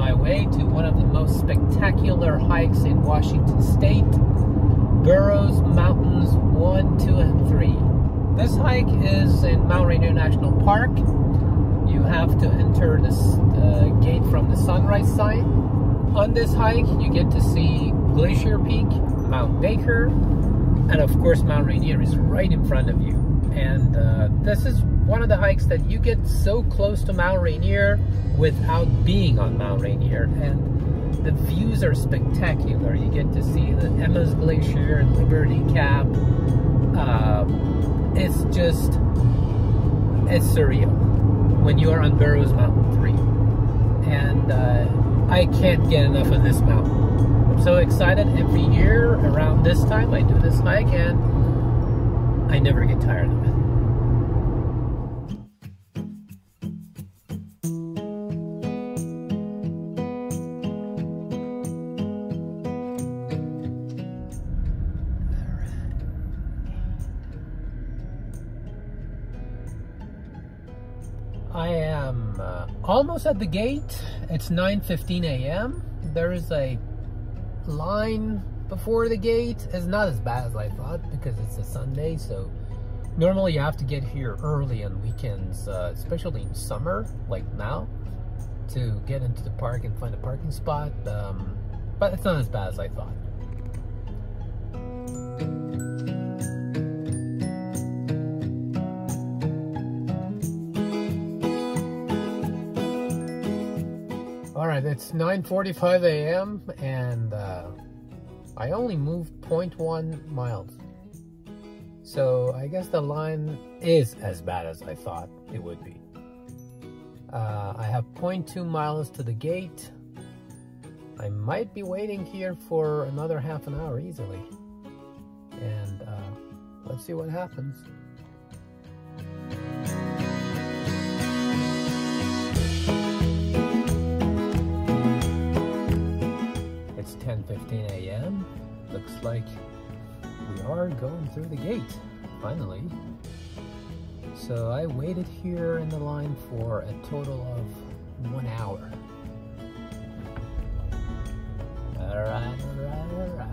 my way to one of the most spectacular hikes in Washington State, Burroughs Mountains 1, 2, and 3. This hike is in Mount Rainier National Park. You have to enter this uh, gate from the sunrise side. On this hike, you get to see Glacier Peak, Mount Baker, and of course Mount Rainier is right in front of you. And uh, this is one of the hikes that you get so close to Mount Rainier without being on Mount Rainier. And the views are spectacular. You get to see the Emmons Glacier and Liberty Cap. Uh, it's just, it's surreal when you are on Burroughs Mountain 3. And uh, I can't get enough of this mountain. I'm so excited every year around this time I do this hike and I never get tired of it. Almost at the gate. It's 9.15 a.m. There is a line before the gate. It's not as bad as I thought because it's a Sunday, so normally you have to get here early on weekends, uh, especially in summer, like now, to get into the park and find a parking spot. Um, but it's not as bad as I thought. Right, it's 9.45 a.m. and uh, I only moved 0.1 miles. So I guess the line is as bad as I thought it would be. Uh, I have 0.2 miles to the gate. I might be waiting here for another half an hour easily. And uh, let's see what happens. Like we are going through the gate, finally. So I waited here in the line for a total of one hour. All right, all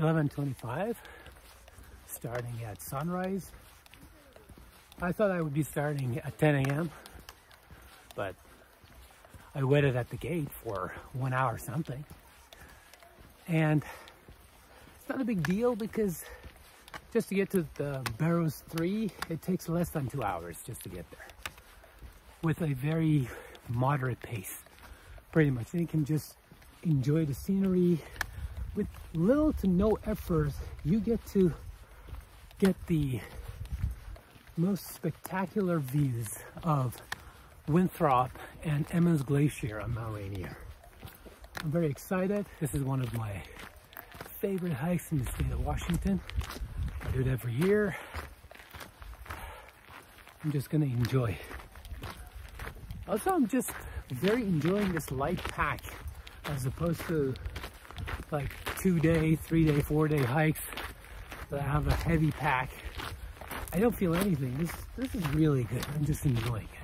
11.25, starting at sunrise. I thought I would be starting at 10 a.m., but I waited at the gate for one hour or something. And it's not a big deal because just to get to the Burroughs 3, it takes less than two hours just to get there with a very moderate pace, pretty much. And you can just enjoy the scenery, with little to no effort, you get to get the most spectacular views of Winthrop and Emmons Glacier on Mount Rainier. I'm very excited. This is one of my favorite hikes in the state of Washington. I do it every year. I'm just gonna enjoy. Also, I'm just very enjoying this light pack as opposed to like two day, three day, four day hikes that I have a heavy pack. I don't feel anything. This this is really good. I'm just enjoying it.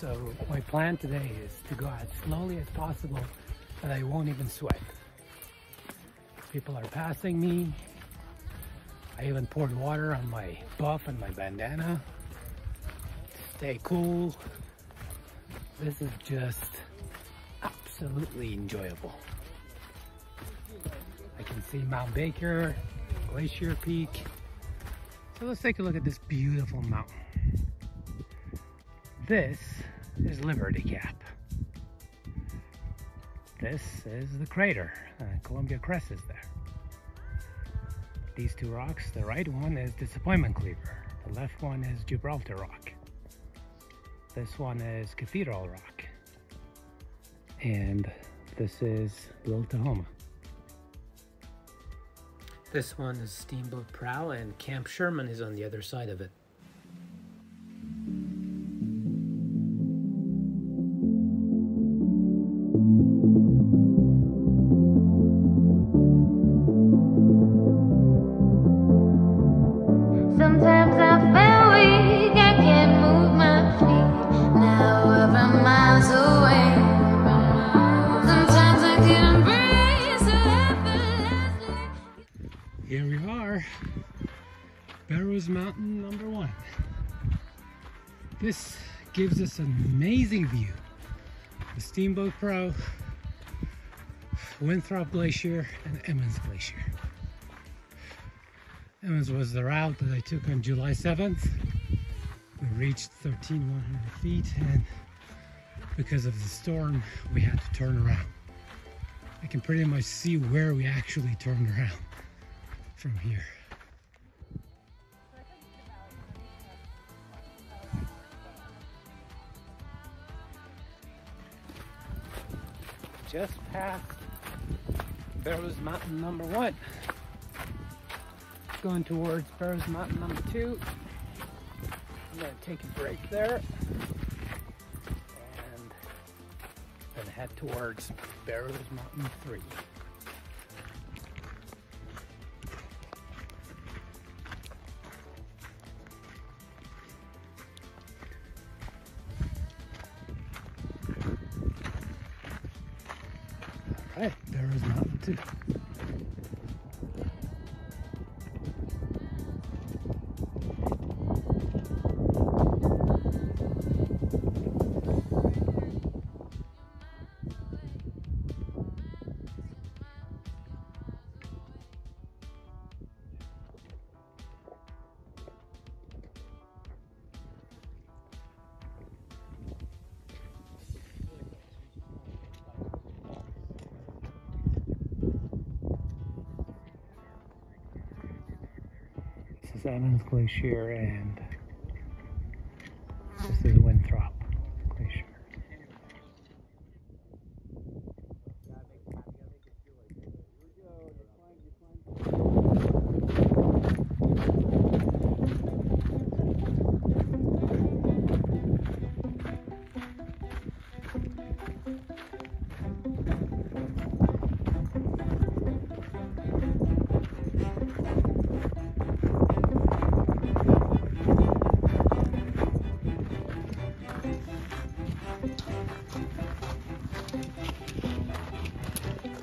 So my plan today is to go as slowly as possible and I won't even sweat. People are passing me. I even poured water on my buff and my bandana. Stay cool. This is just absolutely enjoyable. I can see Mount Baker, Glacier Peak. So let's take a look at this beautiful mountain. This is Liberty Cap. This is the crater. Uh, Columbia Crest is there. These two rocks, the right one is Disappointment Cleaver. The left one is Gibraltar Rock. This one is Cathedral Rock. And this is Little Tahoma. This one is Steamboat Prow and Camp Sherman is on the other side of it. Burroughs Mountain number one. This gives us an amazing view. The Steamboat Prow, Winthrop Glacier, and Emmons Glacier. Emmons was the route that I took on July 7th. We reached 13,100 feet and because of the storm, we had to turn around. I can pretty much see where we actually turned around from here. Just past Burroughs Mountain number one. Going towards Burroughs Mountain number two. I'm gonna take a break there. And then head towards Burroughs Mountain three. Emmons Glacier and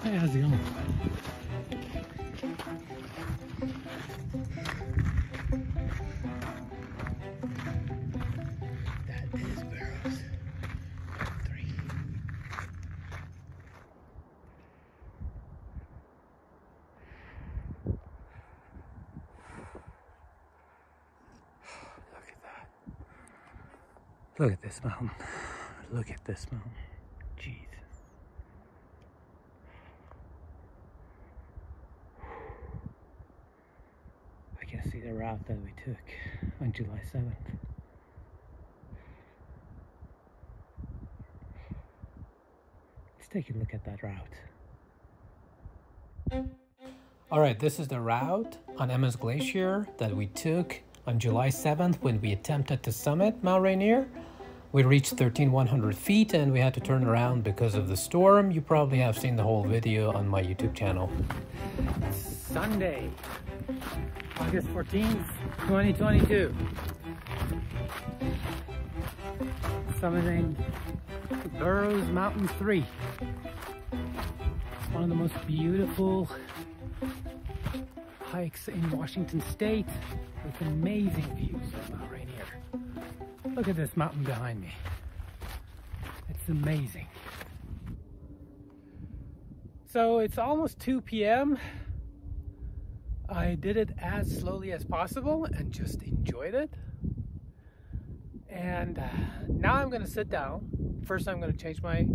Hey, how's it going? Look at that. Look at this mountain. Look at this mountain. Jesus. I can see the route that we took on July 7th. Let's take a look at that route. All right, this is the route on Emmons Glacier that we took on July 7th when we attempted to summit Mount Rainier. We reached 13,100 feet and we had to turn around because of the storm. You probably have seen the whole video on my YouTube channel. Sunday, August 14th, 2022. Summiting Burroughs Mountain 3. It's one of the most beautiful hikes in Washington State with amazing views of right here. Look at this mountain behind me. It's amazing. So it's almost 2 p.m. I did it as slowly as possible and just enjoyed it. And uh, now I'm gonna sit down. First I'm gonna change my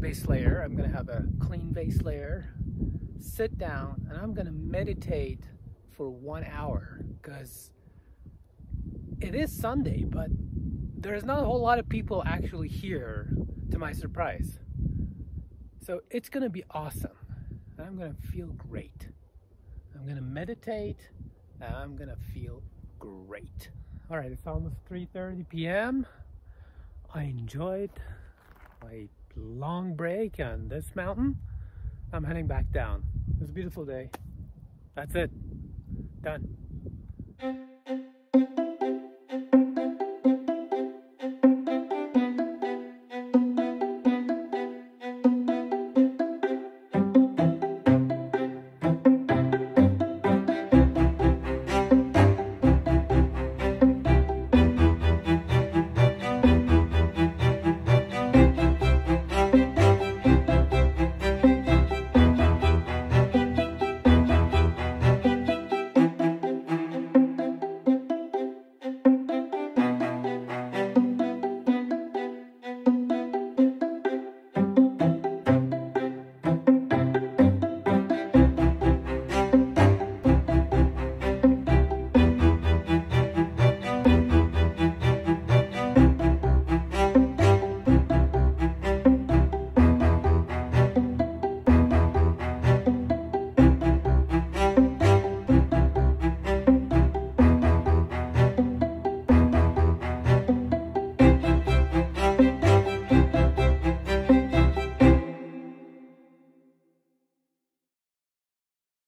base layer. I'm gonna have a clean base layer, sit down, and I'm gonna meditate for one hour because it is Sunday, but there's not a whole lot of people actually here to my surprise. So it's gonna be awesome. I'm gonna feel great. I'm gonna meditate and I'm gonna feel great. All right, it's almost 3.30 p.m. I enjoyed my long break on this mountain. I'm heading back down. It was a beautiful day. That's it. Done.